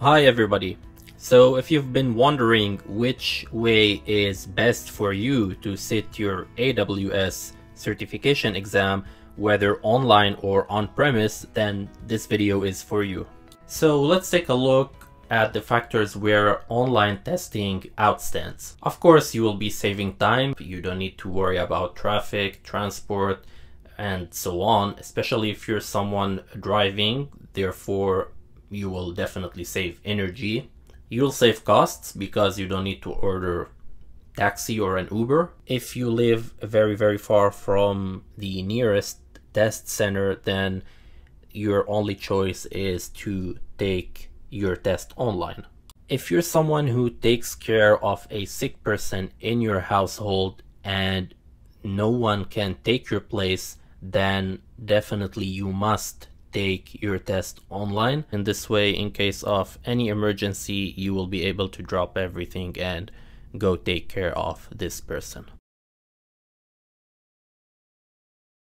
Hi everybody. So if you've been wondering which way is best for you to sit your AWS certification exam, whether online or on-premise, then this video is for you. So let's take a look at the factors where online testing outstands. Of course, you will be saving time. You don't need to worry about traffic, transport, and so on, especially if you're someone driving. Therefore, you will definitely save energy. You'll save costs because you don't need to order taxi or an Uber. If you live very, very far from the nearest test center, then your only choice is to take your test online. If you're someone who takes care of a sick person in your household and no one can take your place, then definitely you must take your test online. In this way, in case of any emergency, you will be able to drop everything and go take care of this person.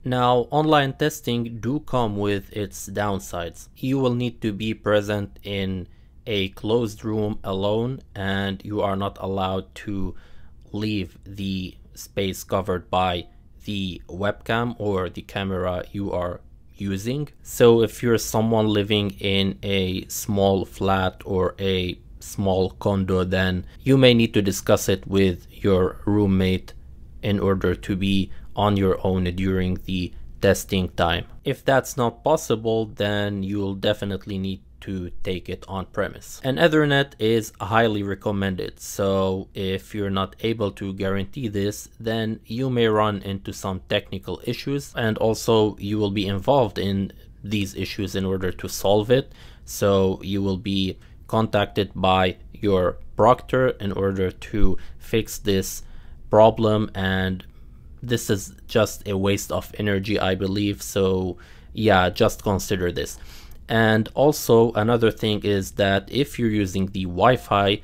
Now, online testing do come with its downsides. You will need to be present in a closed room alone and you are not allowed to leave the space covered by the webcam or the camera you are using. So if you're someone living in a small flat or a small condo, then you may need to discuss it with your roommate in order to be on your own during the testing time. If that's not possible, then you'll definitely need to take it on premise. And Ethernet is highly recommended. So if you're not able to guarantee this, then you may run into some technical issues and also you will be involved in these issues in order to solve it. So you will be contacted by your proctor in order to fix this problem and this is just a waste of energy I believe so yeah just consider this and also another thing is that if you're using the Wi-Fi,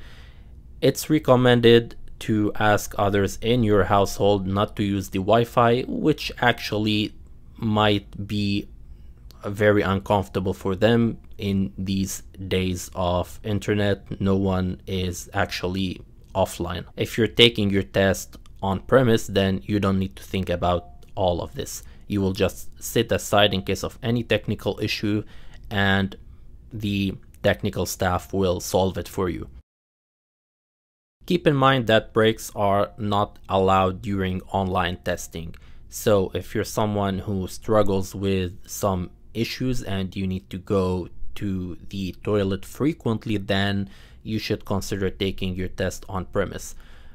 it's recommended to ask others in your household not to use the Wi-Fi, which actually might be very uncomfortable for them in these days of internet. No one is actually offline. If you're taking your test on premise, then you don't need to think about all of this. You will just sit aside in case of any technical issue and the technical staff will solve it for you. Keep in mind that breaks are not allowed during online testing. So if you're someone who struggles with some issues and you need to go to the toilet frequently, then you should consider taking your test on premise.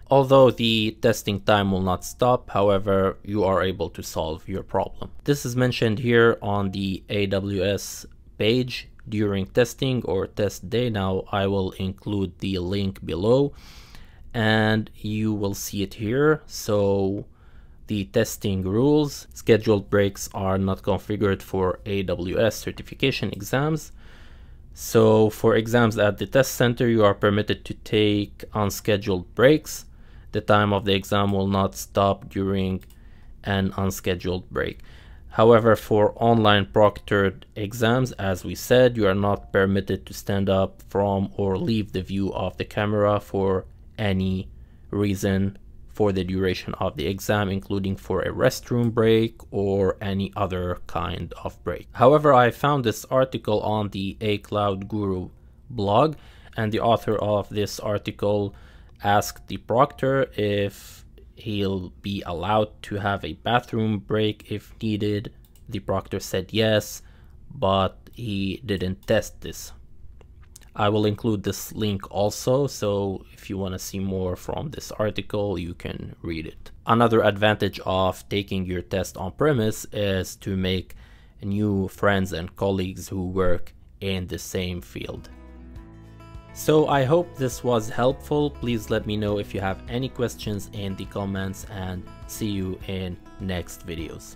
Although the testing time will not stop, however, you are able to solve your problem. This is mentioned here on the AWS page during testing or test day. Now I will include the link below and you will see it here. So the testing rules, scheduled breaks are not configured for AWS certification exams. So for exams at the test center, you are permitted to take unscheduled breaks. The time of the exam will not stop during an unscheduled break. However, for online proctored exams, as we said, you are not permitted to stand up from or leave the view of the camera for any reason for the duration of the exam, including for a restroom break or any other kind of break. However, I found this article on the A Cloud Guru blog, and the author of this article asked the proctor if he'll be allowed to have a bathroom break if needed. The proctor said yes, but he didn't test this. I will include this link also, so if you want to see more from this article, you can read it. Another advantage of taking your test on premise is to make new friends and colleagues who work in the same field. So I hope this was helpful. Please let me know if you have any questions in the comments and see you in next videos.